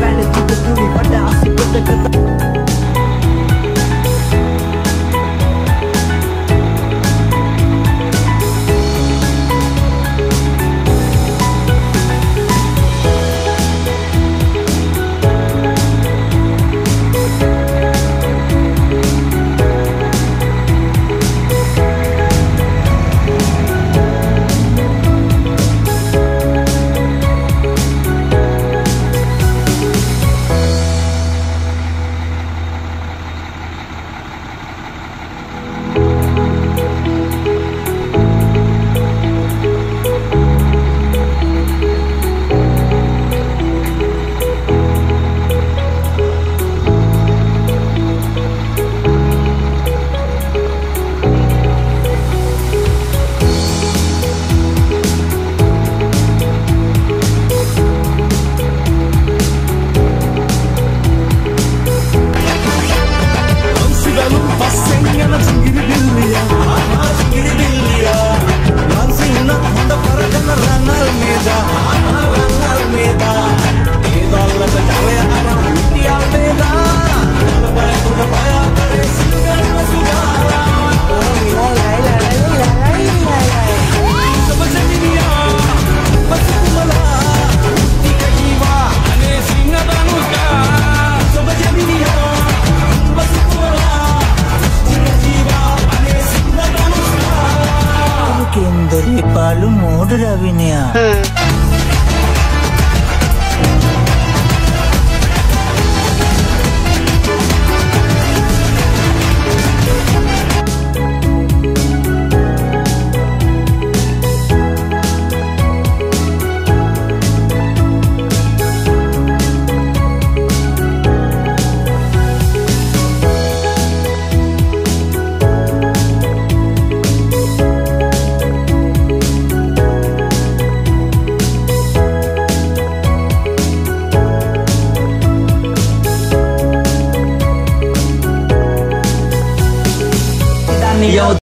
valid Grabe na hmm.